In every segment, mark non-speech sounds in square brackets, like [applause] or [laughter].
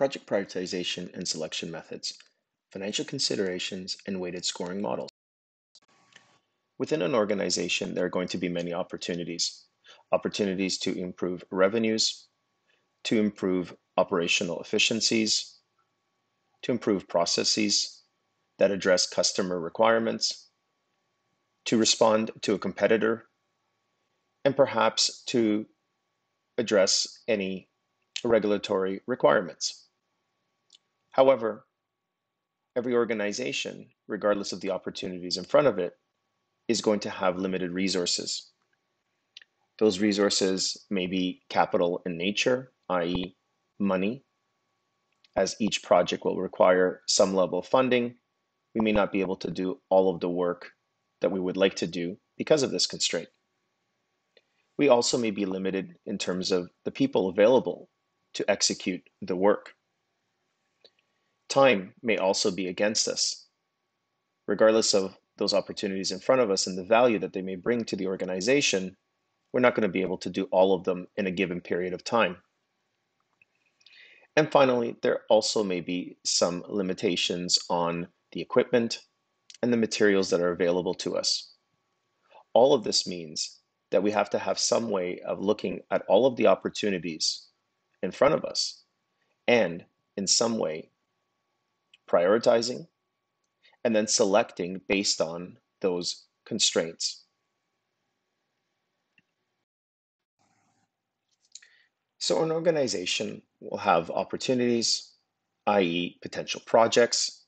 project prioritization and selection methods, financial considerations, and weighted scoring models. Within an organization, there are going to be many opportunities. Opportunities to improve revenues, to improve operational efficiencies, to improve processes that address customer requirements, to respond to a competitor, and perhaps to address any regulatory requirements. However, every organization, regardless of the opportunities in front of it, is going to have limited resources. Those resources may be capital in nature, i.e., money, as each project will require some level of funding. We may not be able to do all of the work that we would like to do because of this constraint. We also may be limited in terms of the people available to execute the work. Time may also be against us. Regardless of those opportunities in front of us and the value that they may bring to the organization, we're not going to be able to do all of them in a given period of time. And finally, there also may be some limitations on the equipment and the materials that are available to us. All of this means that we have to have some way of looking at all of the opportunities in front of us and in some way prioritizing and then selecting based on those constraints. So an organization will have opportunities, i.e. potential projects,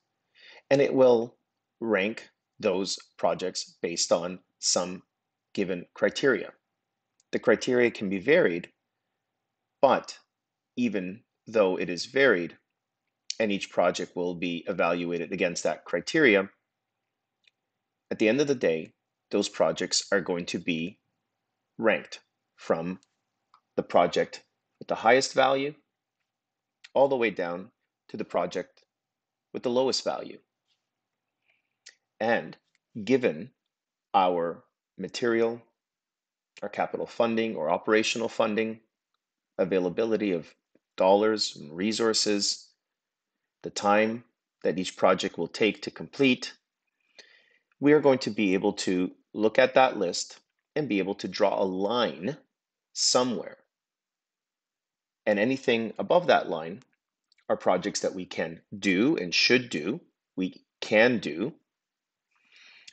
and it will rank those projects based on some given criteria. The criteria can be varied, but even though it is varied, and each project will be evaluated against that criteria, at the end of the day, those projects are going to be ranked from the project with the highest value all the way down to the project with the lowest value. And given our material, our capital funding or operational funding, availability of dollars and resources, the time that each project will take to complete, we are going to be able to look at that list and be able to draw a line somewhere. And anything above that line are projects that we can do and should do, we can do.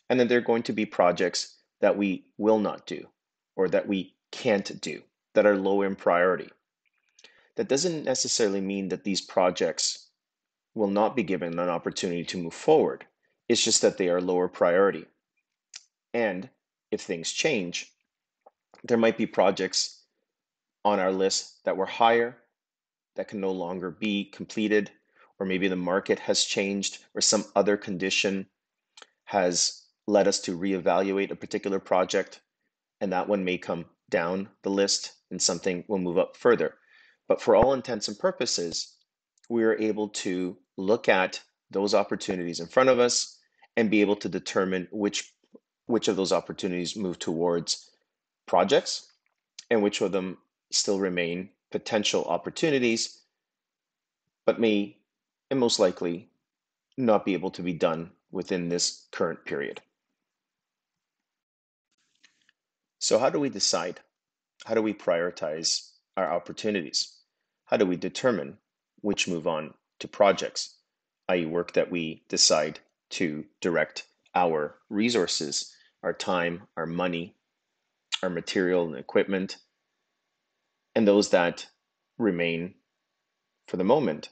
And then there are going to be projects that we will not do or that we can't do that are low in priority. That doesn't necessarily mean that these projects will not be given an opportunity to move forward. It's just that they are lower priority. And if things change, there might be projects on our list that were higher that can no longer be completed, or maybe the market has changed, or some other condition has led us to reevaluate a particular project, and that one may come down the list and something will move up further. But for all intents and purposes, we are able to look at those opportunities in front of us and be able to determine which which of those opportunities move towards projects and which of them still remain potential opportunities but may and most likely not be able to be done within this current period. So, how do we decide? How do we prioritize our opportunities? How do we determine which move on to projects, i.e., work that we decide to direct our resources, our time, our money, our material and equipment, and those that remain for the moment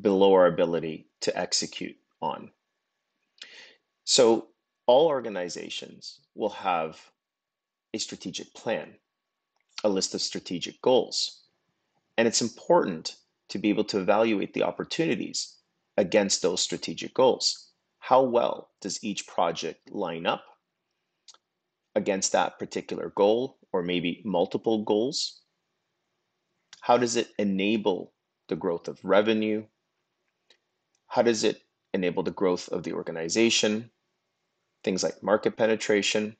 below our ability to execute on. So, all organizations will have a strategic plan, a list of strategic goals. And it's important to be able to evaluate the opportunities against those strategic goals. How well does each project line up against that particular goal or maybe multiple goals? How does it enable the growth of revenue? How does it enable the growth of the organization? Things like market penetration.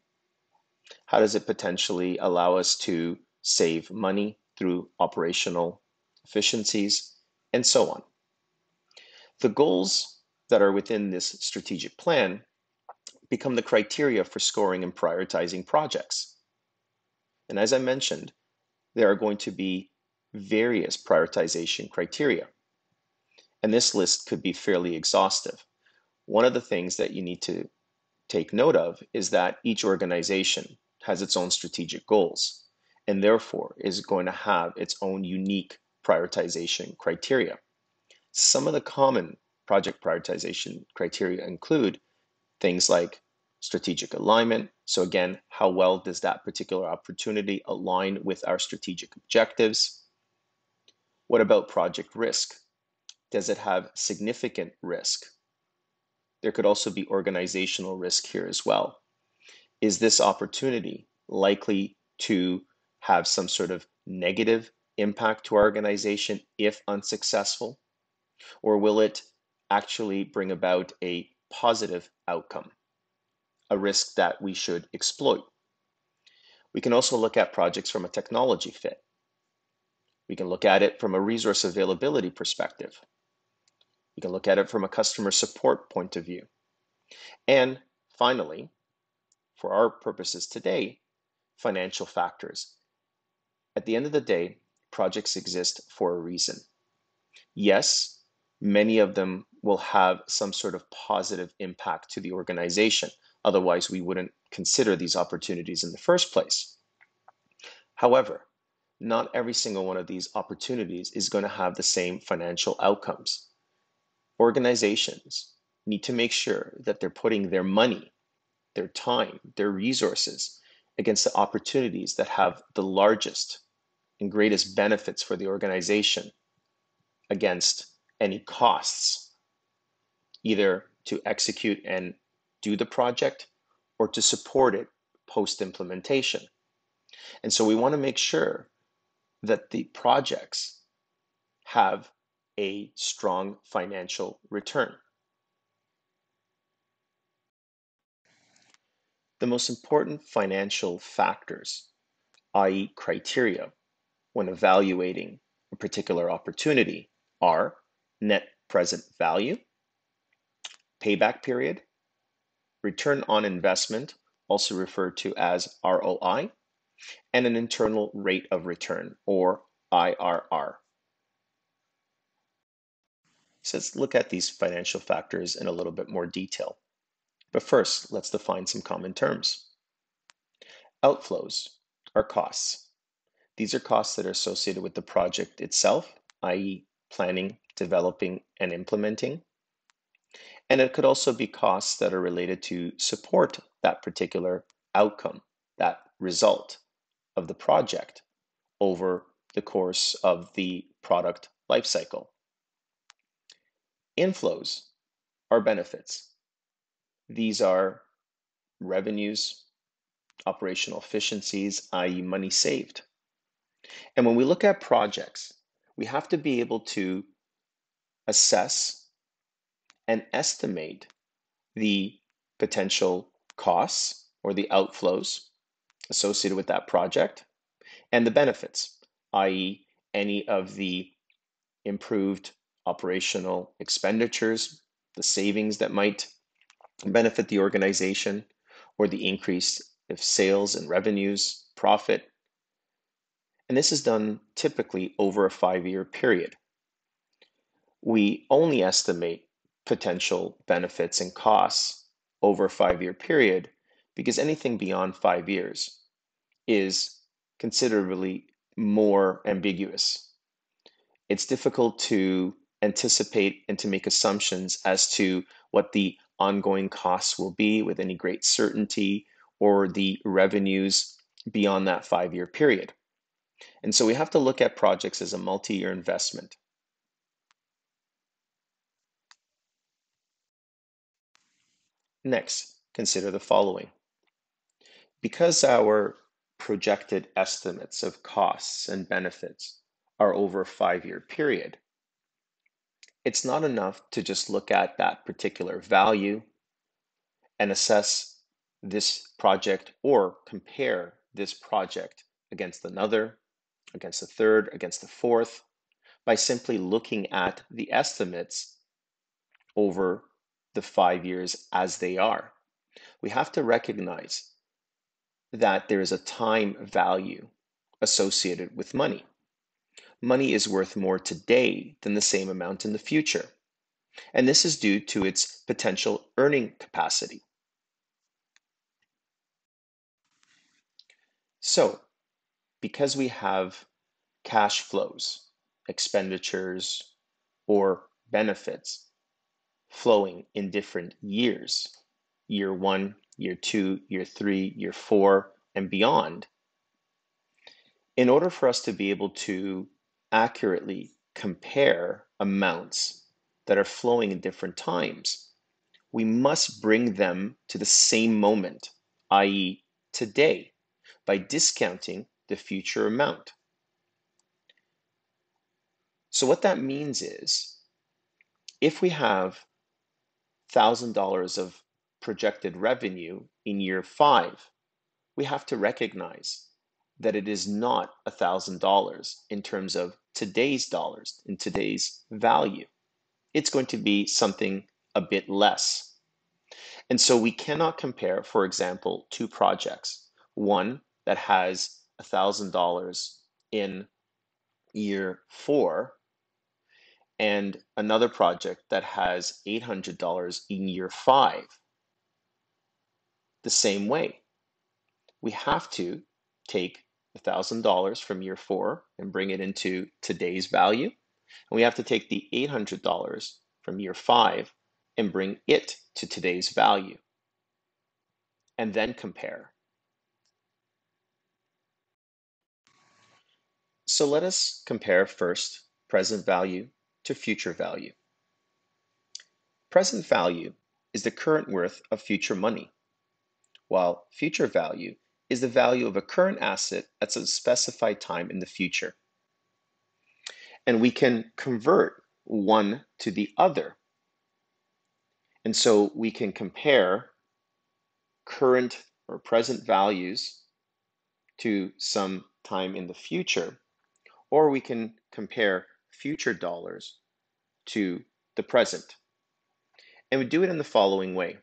How does it potentially allow us to save money through operational efficiencies, and so on. The goals that are within this strategic plan become the criteria for scoring and prioritizing projects. And as I mentioned, there are going to be various prioritization criteria. And this list could be fairly exhaustive. One of the things that you need to take note of is that each organization has its own strategic goals and therefore is going to have its own unique prioritization criteria. Some of the common project prioritization criteria include things like strategic alignment. So, again, how well does that particular opportunity align with our strategic objectives? What about project risk? Does it have significant risk? There could also be organizational risk here as well. Is this opportunity likely to have some sort of negative impact to our organization if unsuccessful? Or will it actually bring about a positive outcome, a risk that we should exploit? We can also look at projects from a technology fit. We can look at it from a resource availability perspective. We can look at it from a customer support point of view. And finally, for our purposes today, financial factors. At the end of the day, projects exist for a reason. Yes, many of them will have some sort of positive impact to the organization. Otherwise, we wouldn't consider these opportunities in the first place. However, not every single one of these opportunities is going to have the same financial outcomes organizations need to make sure that they're putting their money, their time, their resources against the opportunities that have the largest and greatest benefits for the organization against any costs, either to execute and do the project or to support it post implementation. And so we want to make sure that the projects have a strong financial return. The most important financial factors, i.e., criteria, when evaluating a particular opportunity are net present value, payback period, return on investment, also referred to as ROI, and an internal rate of return or IRR. So let's look at these financial factors in a little bit more detail. But first, let's define some common terms. Outflows are costs. These are costs that are associated with the project itself, i.e., planning, developing, and implementing. And it could also be costs that are related to support that particular outcome, that result of the project over the course of the product lifecycle. Inflows are benefits. These are revenues, operational efficiencies, i.e., money saved. And when we look at projects, we have to be able to assess and estimate the potential costs or the outflows associated with that project and the benefits, i.e., any of the improved operational expenditures, the savings that might benefit the organization, or the increase of sales and revenues, profit. And this is done typically over a five year period. We only estimate potential benefits and costs over a five year period because anything beyond five years is considerably more ambiguous. It's difficult to anticipate and to make assumptions as to what the ongoing costs will be with any great certainty or the revenues beyond that five year period. And so we have to look at projects as a multi year investment. Next, consider the following. Because our projected estimates of costs and benefits are over a five year period, it's not enough to just look at that particular value and assess this project or compare this project against another, against the third, against the fourth, by simply looking at the estimates over the five years as they are. We have to recognize that there is a time value associated with money. Money is worth more today than the same amount in the future. And this is due to its potential earning capacity. So, because we have cash flows, expenditures, or benefits flowing in different years year one, year two, year three, year four, and beyond in order for us to be able to accurately compare amounts that are flowing in different times, we must bring them to the same moment, i.e., today, by discounting the future amount. So, what that means is if we have $1,000 of projected revenue in year five, we have to recognize that it is not $1,000 in terms of today's dollars, in today's value. It's going to be something a bit less. And so we cannot compare, for example, two projects. One that has $1,000 in year four and another project that has $800 in year five. The same way, we have to take $1,000 from year four and bring it into today's value. And we have to take the $800 from year five and bring it to today's value. And then compare. So let us compare first present value to future value. Present value is the current worth of future money, while future value is the value of a current asset at some specified time in the future. And we can convert one to the other. And so we can compare current or present values to some time in the future, or we can compare future dollars to the present. And we do it in the following way.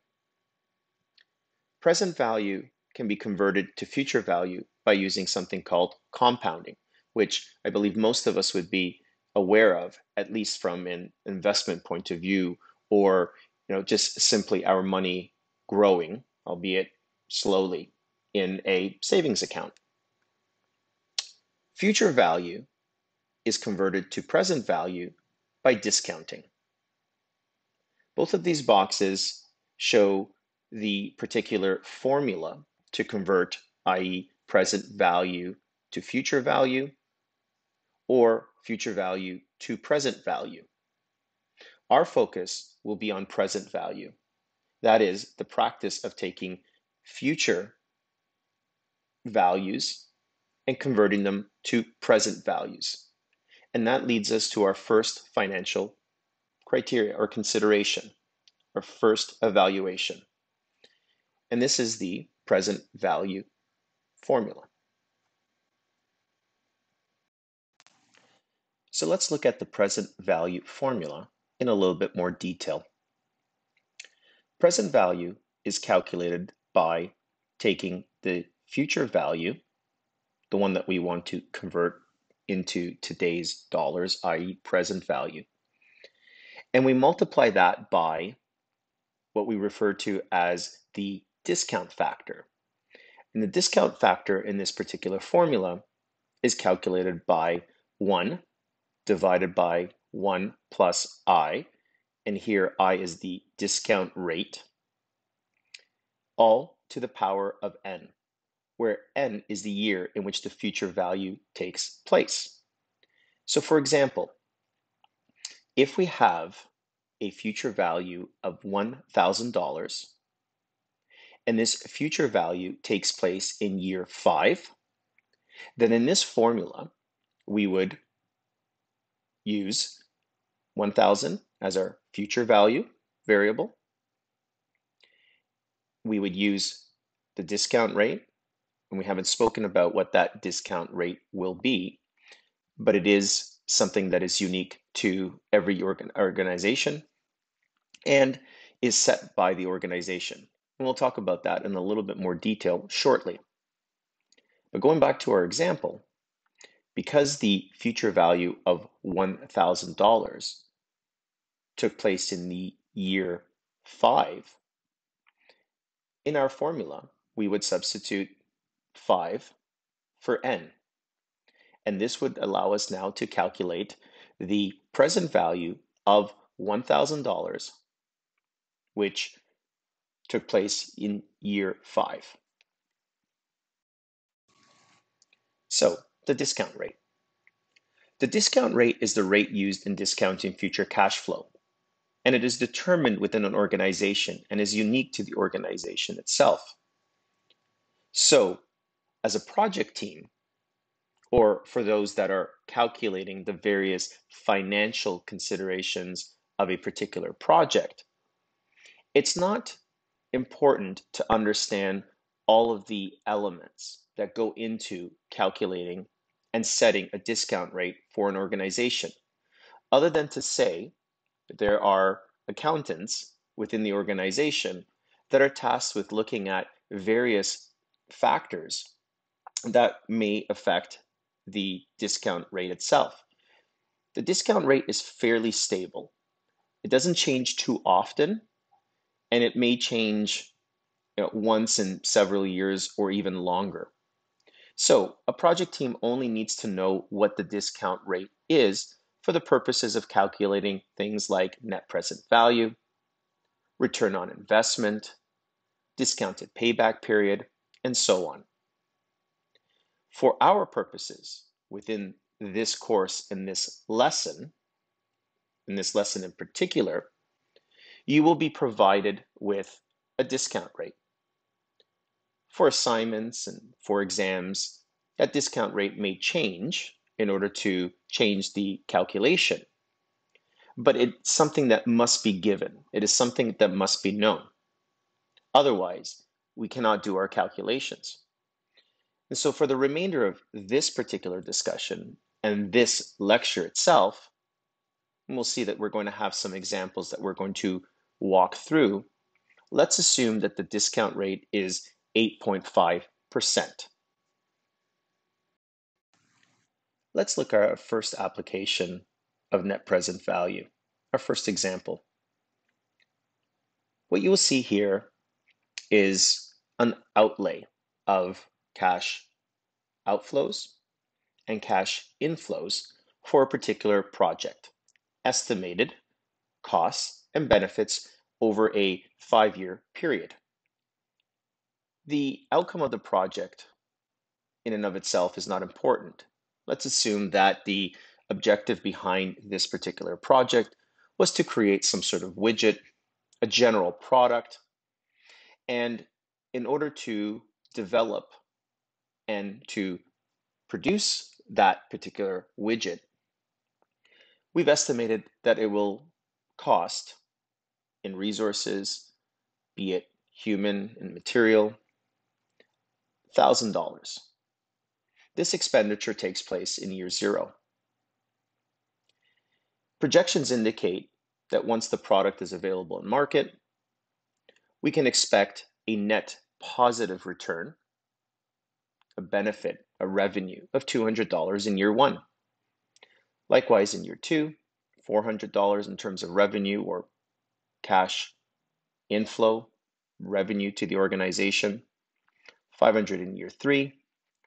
Present value can be converted to future value by using something called compounding, which I believe most of us would be aware of, at least from an investment point of view, or you know, just simply our money growing, albeit slowly, in a savings account. Future value is converted to present value by discounting. Both of these boxes show the particular formula to convert, i.e., present value to future value or future value to present value. Our focus will be on present value. That is the practice of taking future values and converting them to present values. And that leads us to our first financial criteria or consideration, our first evaluation. And this is the present value formula. So let's look at the present value formula in a little bit more detail. Present value is calculated by taking the future value, the one that we want to convert into today's dollars, i.e. present value. And we multiply that by what we refer to as the discount factor. And the discount factor in this particular formula is calculated by 1 divided by 1 plus i, and here i is the discount rate, all to the power of n where n is the year in which the future value takes place. So for example, if we have a future value of $1,000 and this future value takes place in year five, then in this formula, we would use 1,000 as our future value variable. We would use the discount rate and we haven't spoken about what that discount rate will be, but it is something that is unique to every organ organization. and is set by the organization. And we'll talk about that in a little bit more detail shortly. But going back to our example, because the future value of $1,000 took place in the year five, in our formula, we would substitute five for n. And this would allow us now to calculate the present value of $1,000, which took place in year five. So, the discount rate. The discount rate is the rate used in discounting future cash flow, and it is determined within an organization and is unique to the organization itself. So, as a project team, or for those that are calculating the various financial considerations of a particular project, it's not important to understand all of the elements that go into calculating and setting a discount rate for an organization, other than to say there are accountants within the organization that are tasked with looking at various factors that may affect the discount rate itself. The discount rate is fairly stable. It doesn't change too often, and it may change you know, once in several years or even longer. So a project team only needs to know what the discount rate is for the purposes of calculating things like net present value, return on investment, discounted payback period, and so on. For our purposes, within this course and this lesson, in this lesson in particular, you will be provided with a discount rate. For assignments and for exams, that discount rate may change in order to change the calculation. But it's something that must be given. It is something that must be known. Otherwise, we cannot do our calculations. And so for the remainder of this particular discussion and this lecture itself, we'll see that we're going to have some examples that we're going to walk through. Let's assume that the discount rate is 8.5%. Let's look at our first application of net present value, our first example. What you will see here is an outlay of cash outflows and cash inflows for a particular project, estimated costs and benefits over a five year period. The outcome of the project in and of itself is not important. Let's assume that the objective behind this particular project was to create some sort of widget, a general product, and in order to develop and to produce that particular widget, we've estimated that it will cost in resources, be it human and material, $1,000. This expenditure takes place in year zero. Projections indicate that once the product is available in market, we can expect a net positive return a benefit, a revenue of $200 in year one. Likewise, in year two, $400 in terms of revenue or cash inflow, revenue to the organization, 500 in year three,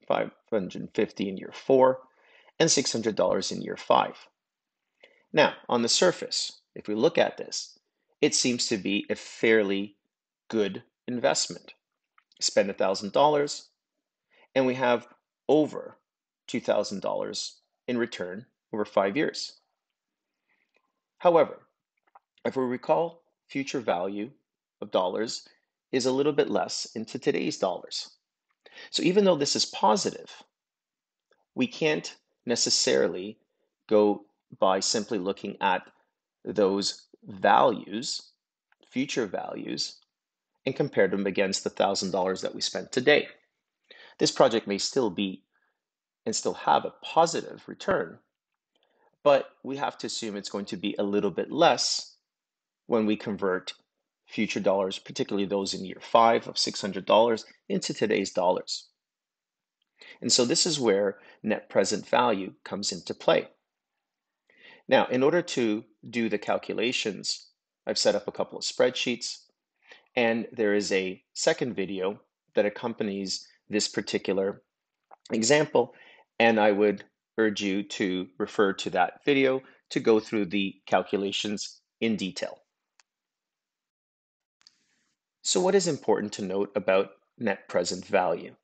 550 in year four, and $600 in year five. Now, on the surface, if we look at this, it seems to be a fairly good investment. Spend $1,000, and we have over $2,000 in return over five years. However, if we recall, future value of dollars is a little bit less into today's dollars. So even though this is positive, we can't necessarily go by simply looking at those values, future values, and compare them against the $1,000 that we spent today. This project may still be and still have a positive return, but we have to assume it's going to be a little bit less when we convert future dollars, particularly those in year five of $600, into today's dollars. And so this is where net present value comes into play. Now, in order to do the calculations, I've set up a couple of spreadsheets, and there is a second video that accompanies this particular example, and I would urge you to refer to that video to go through the calculations in detail. So what is important to note about net present value?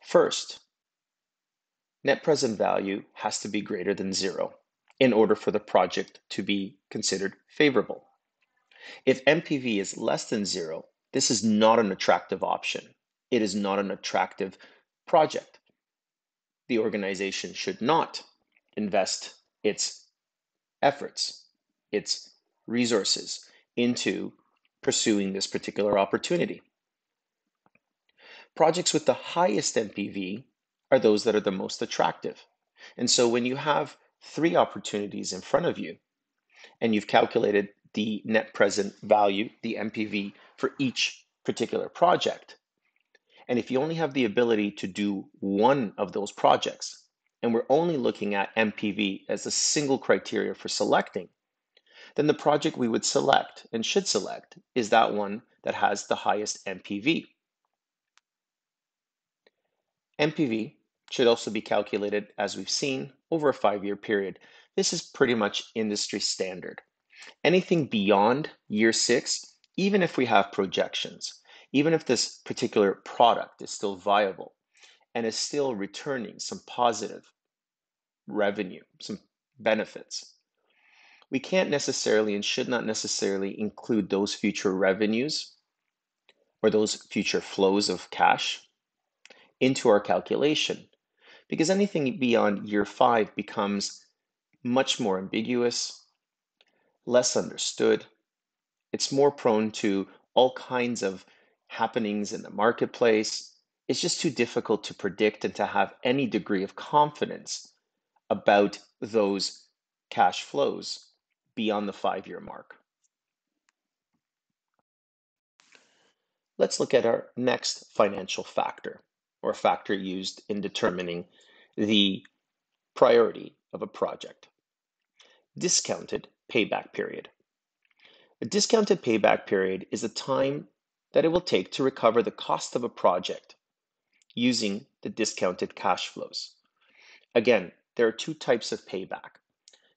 First, net present value has to be greater than zero in order for the project to be considered favorable. If NPV is less than zero, this is not an attractive option. It is not an attractive project. The organization should not invest its efforts, its resources into pursuing this particular opportunity. Projects with the highest NPV are those that are the most attractive. And so when you have three opportunities in front of you and you've calculated the net present value, the NPV for each particular project, and if you only have the ability to do one of those projects, and we're only looking at NPV as a single criteria for selecting, then the project we would select and should select is that one that has the highest NPV. NPV should also be calculated, as we've seen, over a five-year period. This is pretty much industry standard. Anything beyond year six, even if we have projections, even if this particular product is still viable and is still returning some positive revenue, some benefits, we can't necessarily and should not necessarily include those future revenues or those future flows of cash into our calculation because anything beyond year five becomes much more ambiguous, less understood. It's more prone to all kinds of happenings in the marketplace. It's just too difficult to predict and to have any degree of confidence about those cash flows beyond the five-year mark. Let's look at our next financial factor, or factor used in determining the priority of a project. Discounted payback period. A discounted payback period is the time that it will take to recover the cost of a project using the discounted cash flows. Again, there are two types of payback.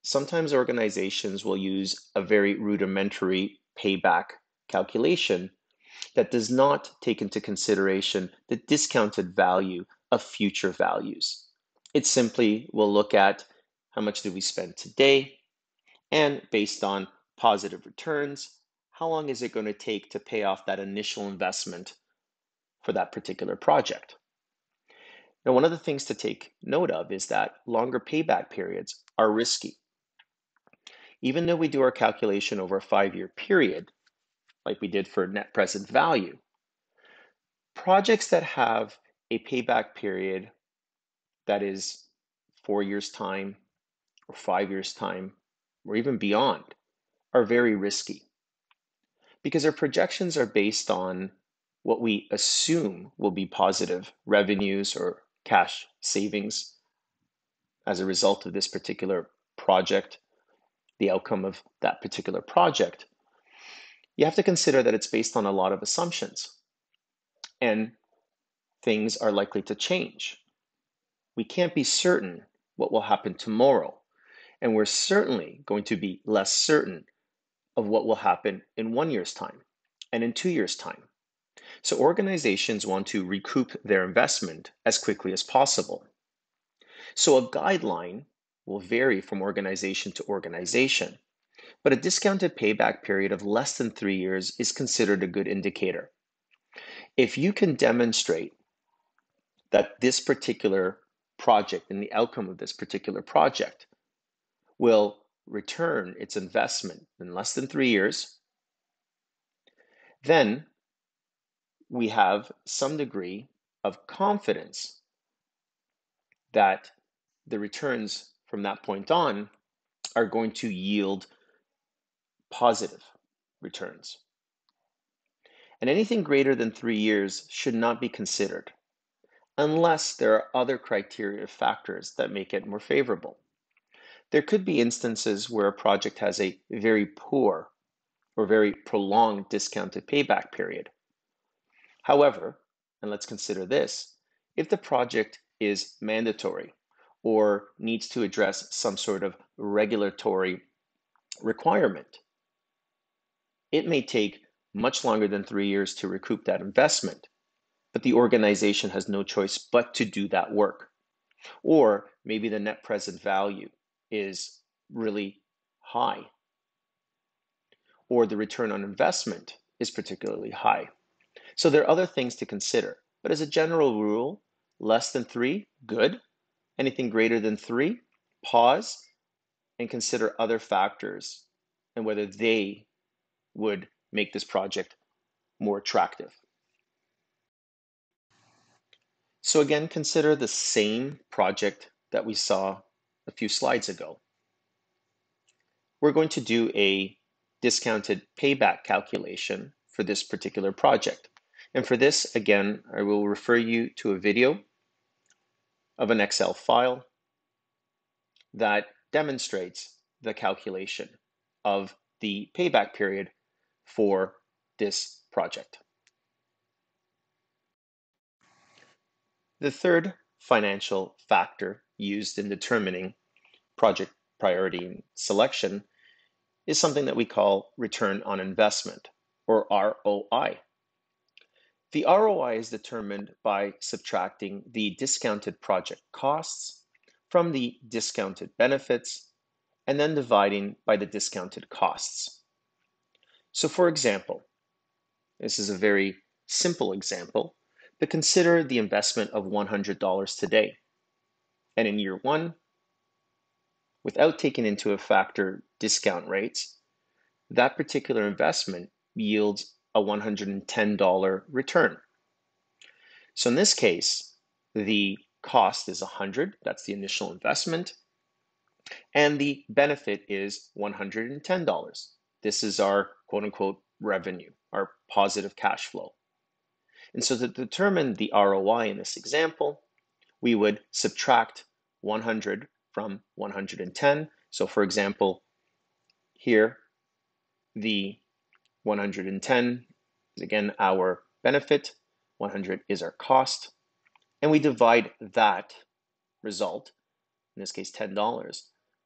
Sometimes organizations will use a very rudimentary payback calculation that does not take into consideration the discounted value of future values. It simply will look at how much did we spend today, and based on positive returns, how long is it going to take to pay off that initial investment for that particular project? Now, one of the things to take note of is that longer payback periods are risky even though we do our calculation over a five-year period, like we did for net present value, projects that have a payback period that is four years' time or five years' time or even beyond are very risky because our projections are based on what we assume will be positive revenues or cash savings as a result of this particular project the outcome of that particular project, you have to consider that it's based on a lot of assumptions and things are likely to change. We can't be certain what will happen tomorrow, and we're certainly going to be less certain of what will happen in one year's time and in two years' time. So organizations want to recoup their investment as quickly as possible. So a guideline will vary from organization to organization, but a discounted payback period of less than three years is considered a good indicator. If you can demonstrate that this particular project and the outcome of this particular project will return its investment in less than three years, then we have some degree of confidence that the returns from that point on are going to yield positive returns. And anything greater than three years should not be considered unless there are other criteria factors that make it more favorable. There could be instances where a project has a very poor or very prolonged discounted payback period. However, and let's consider this, if the project is mandatory or needs to address some sort of regulatory requirement, it may take much longer than three years to recoup that investment, but the organization has no choice but to do that work. Or maybe the net present value is really high, or the return on investment is particularly high. So there are other things to consider. But as a general rule, less than three, good. Anything greater than three, pause and consider other factors and whether they would make this project more attractive. So again, consider the same project that we saw a few slides ago. We're going to do a discounted payback calculation for this particular project. And for this, again, I will refer you to a video of an Excel file that demonstrates the calculation of the payback period for this project. The third financial factor used in determining project priority selection is something that we call return on investment, or ROI. The ROI is determined by subtracting the discounted project costs from the discounted benefits and then dividing by the discounted costs. So for example, this is a very simple example, but consider the investment of $100 today. And in year one, without taking into a factor discount rates, that particular investment yields a $110 return. So in this case, the cost is 100, that's the initial investment, and the benefit is $110. This is our quote unquote revenue, our positive cash flow. And so to determine the ROI in this example, we would subtract 100 from 110. So for example, here, the 110 is again our benefit, 100 is our cost, and we divide that result, in this case $10,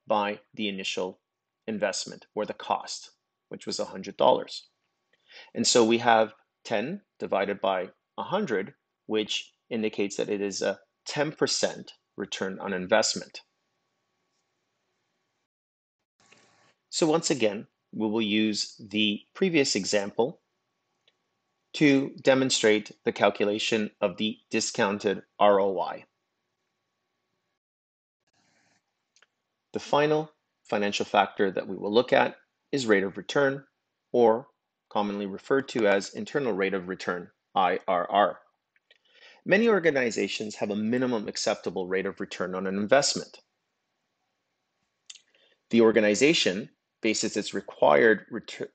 by the initial investment or the cost, which was $100. And so we have 10 divided by 100, which indicates that it is a 10% return on investment. So once again, we will use the previous example to demonstrate the calculation of the discounted ROI. The final financial factor that we will look at is rate of return, or commonly referred to as internal rate of return, IRR. Many organizations have a minimum acceptable rate of return on an investment. The organization bases its required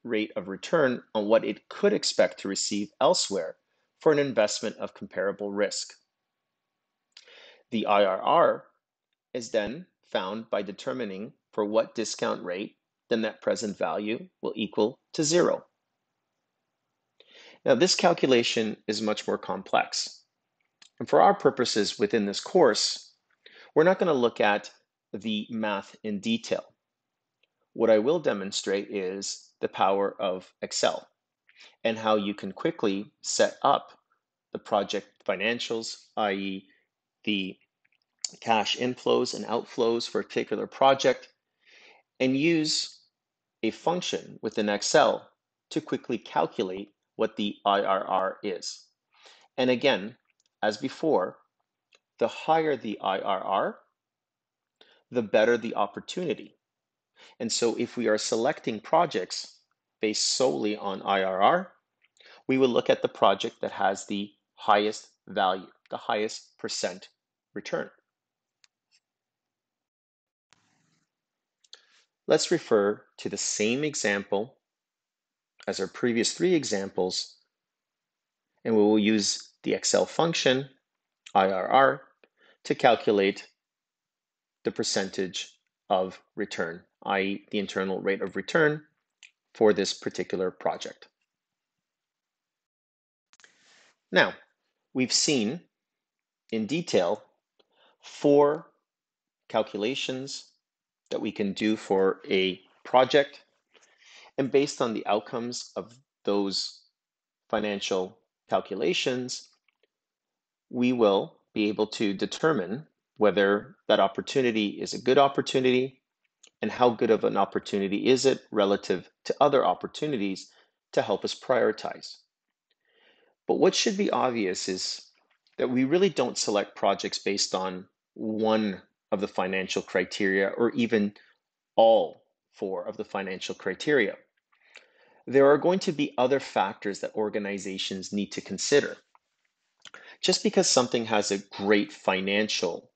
rate of return on what it could expect to receive elsewhere for an investment of comparable risk. The IRR is then found by determining for what discount rate the net present value will equal to zero. Now, this calculation is much more complex. And for our purposes within this course, we're not going to look at the math in detail. What I will demonstrate is the power of Excel and how you can quickly set up the project financials, i.e. the cash inflows and outflows for a particular project, and use a function within Excel to quickly calculate what the IRR is. And again, as before, the higher the IRR, the better the opportunity. And so if we are selecting projects based solely on IRR, we will look at the project that has the highest value, the highest percent return. Let's refer to the same example as our previous three examples, and we will use the Excel function, IRR, to calculate the percentage of return, i.e. the internal rate of return for this particular project. Now, we've seen in detail four calculations that we can do for a project. And based on the outcomes of those financial calculations, we will be able to determine whether that opportunity is a good opportunity and how good of an opportunity is it relative to other opportunities to help us prioritize. But what should be obvious is that we really don't select projects based on one of the financial criteria or even all four of the financial criteria. There are going to be other factors that organizations need to consider. Just because something has a great financial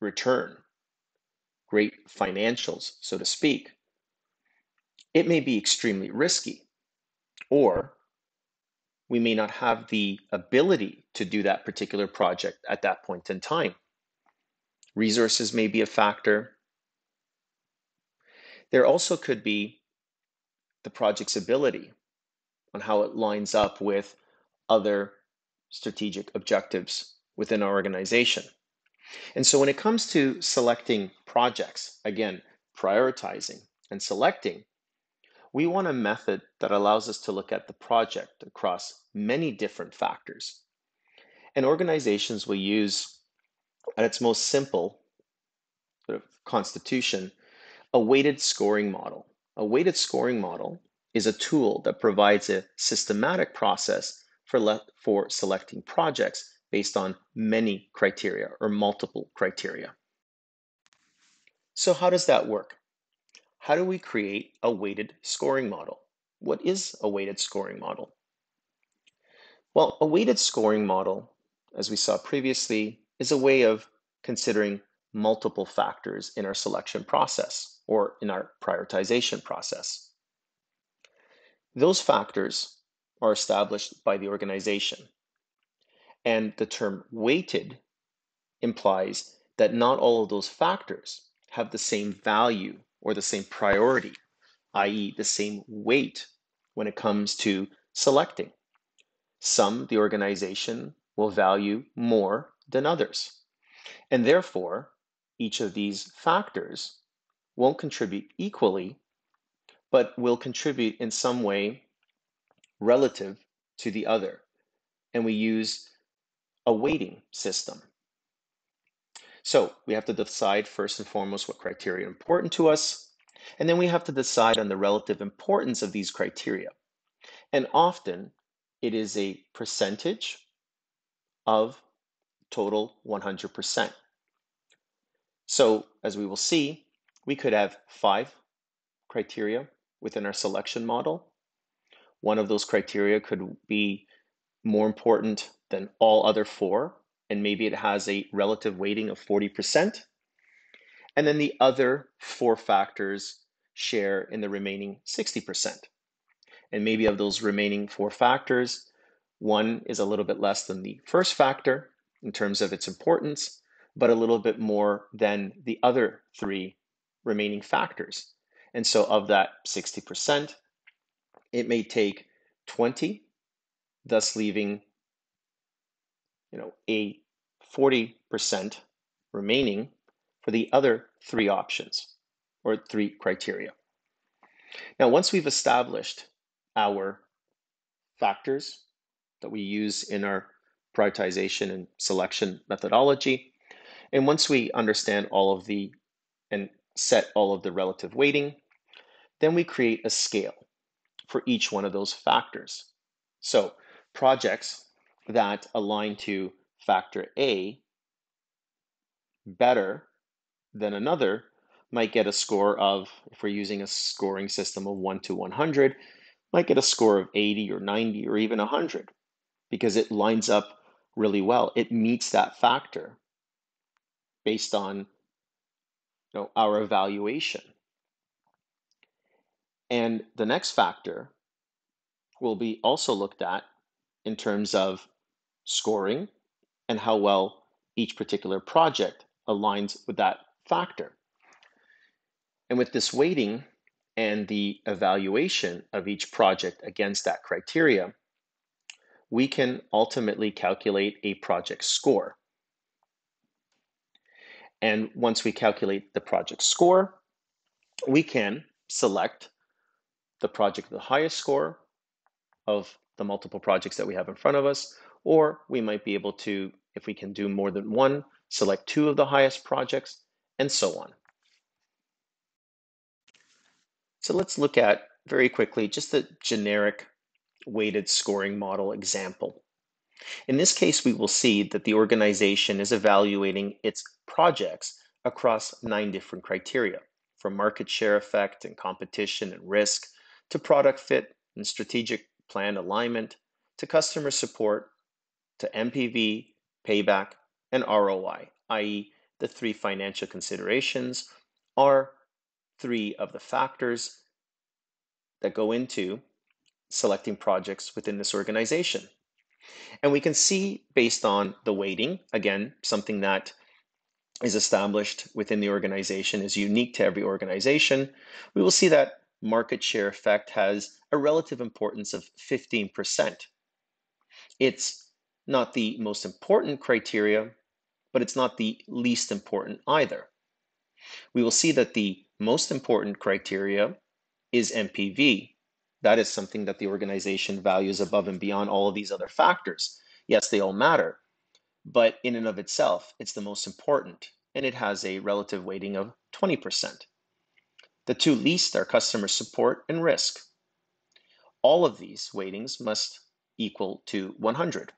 return, great financials, so to speak, it may be extremely risky, or we may not have the ability to do that particular project at that point in time. Resources may be a factor. There also could be the project's ability on how it lines up with other strategic objectives within our organization. And so when it comes to selecting projects, again, prioritizing and selecting, we want a method that allows us to look at the project across many different factors. And organizations will use, at its most simple sort of constitution, a weighted scoring model. A weighted scoring model is a tool that provides a systematic process for, for selecting projects based on many criteria or multiple criteria. So how does that work? How do we create a weighted scoring model? What is a weighted scoring model? Well, a weighted scoring model, as we saw previously, is a way of considering multiple factors in our selection process or in our prioritization process. Those factors are established by the organization. And the term weighted implies that not all of those factors have the same value or the same priority, i.e., the same weight when it comes to selecting. Some the organization will value more than others. And therefore, each of these factors won't contribute equally, but will contribute in some way relative to the other. And we use a weighting system. So we have to decide first and foremost what criteria are important to us. And then we have to decide on the relative importance of these criteria. And often it is a percentage of total 100%. So as we will see, we could have five criteria within our selection model. One of those criteria could be more important than all other four, and maybe it has a relative weighting of 40%. And then the other four factors share in the remaining 60%. And maybe of those remaining four factors, one is a little bit less than the first factor in terms of its importance, but a little bit more than the other three remaining factors. And so of that 60%, it may take 20, thus leaving you know, a 40% remaining for the other three options or three criteria. Now, once we've established our factors that we use in our prioritization and selection methodology, and once we understand all of the and set all of the relative weighting, then we create a scale for each one of those factors. So projects that align to factor A better than another might get a score of, if we're using a scoring system of 1 to 100, might get a score of 80 or 90 or even 100 because it lines up really well. It meets that factor based on you know, our evaluation. And the next factor will be also looked at in terms of scoring and how well each particular project aligns with that factor. And with this weighting and the evaluation of each project against that criteria, we can ultimately calculate a project score. And once we calculate the project score, we can select the project with the highest score of the multiple projects that we have in front of us, or we might be able to, if we can do more than one, select two of the highest projects, and so on. So let's look at very quickly just the generic weighted scoring model example. In this case, we will see that the organization is evaluating its projects across nine different criteria, from market share effect and competition and risk, to product fit and strategic plan alignment, to customer support, to NPV, payback, and ROI, i.e., the three financial considerations are three of the factors that go into selecting projects within this organization. And we can see based on the weighting, again, something that is established within the organization is unique to every organization, we will see that market share effect has a relative importance of 15%. It's not the most important criteria, but it's not the least important either. We will see that the most important criteria is NPV. that is something that the organization values above and beyond all of these other factors. Yes, they all matter, but in and of itself, it's the most important, and it has a relative weighting of 20%. The two least are customer support and risk. All of these weightings must equal to 100.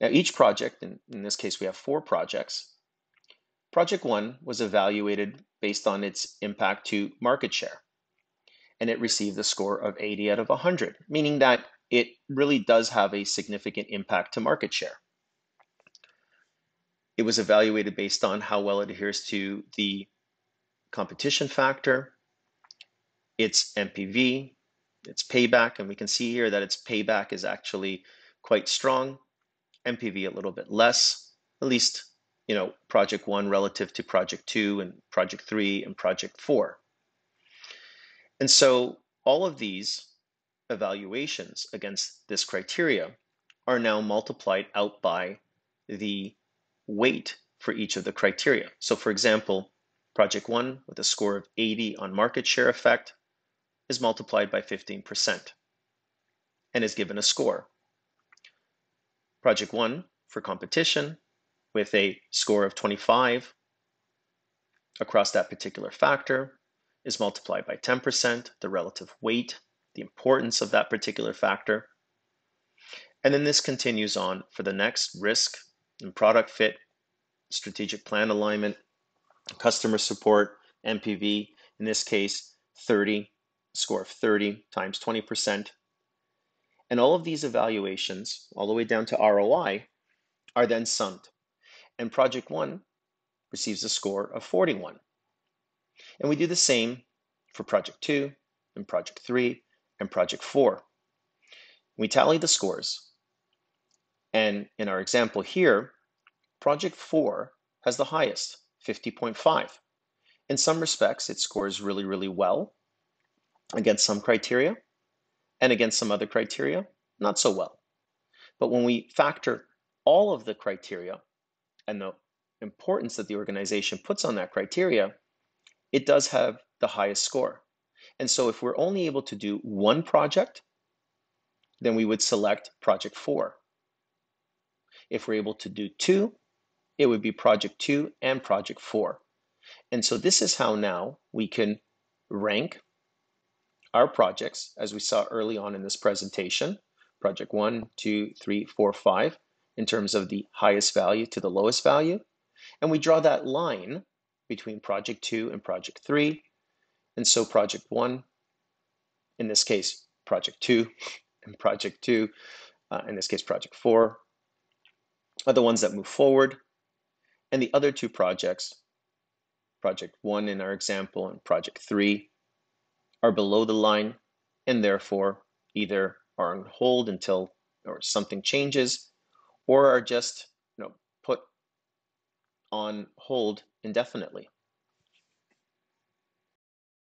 Now, each project, and in this case, we have four projects. Project one was evaluated based on its impact to market share and it received a score of 80 out of 100, meaning that it really does have a significant impact to market share. It was evaluated based on how well it adheres to the competition factor, its NPV, its payback, and we can see here that its payback is actually quite strong, NPV a little bit less, at least, you know, project one relative to project two and project three and project four. And so all of these evaluations against this criteria are now multiplied out by the weight for each of the criteria. So for example, project one with a score of 80 on market share effect is multiplied by 15% and is given a score. Project one for competition with a score of 25 across that particular factor is multiplied by 10%, the relative weight, the importance of that particular factor. And then this continues on for the next risk and product fit, strategic plan alignment, customer support, NPV, in this case, 30, score of 30 times 20%. And all of these evaluations, all the way down to ROI, are then summed. And project one receives a score of 41. And we do the same for project two and project three and project four. We tally the scores. And in our example here, project four has the highest, 50.5. In some respects, it scores really, really well against some criteria and against some other criteria, not so well. But when we factor all of the criteria and the importance that the organization puts on that criteria, it does have the highest score. And so if we're only able to do one project, then we would select project four. If we're able to do two, it would be project two and project four. And so this is how now we can rank our projects, as we saw early on in this presentation, project one, two, three, four, five, in terms of the highest value to the lowest value. And we draw that line between project two and project three. And so project one, in this case, project two, [laughs] and project two, uh, in this case, project four, are the ones that move forward and the other two projects, project one in our example and project three, are below the line and therefore either are on hold until or something changes or are just you know, put on hold indefinitely.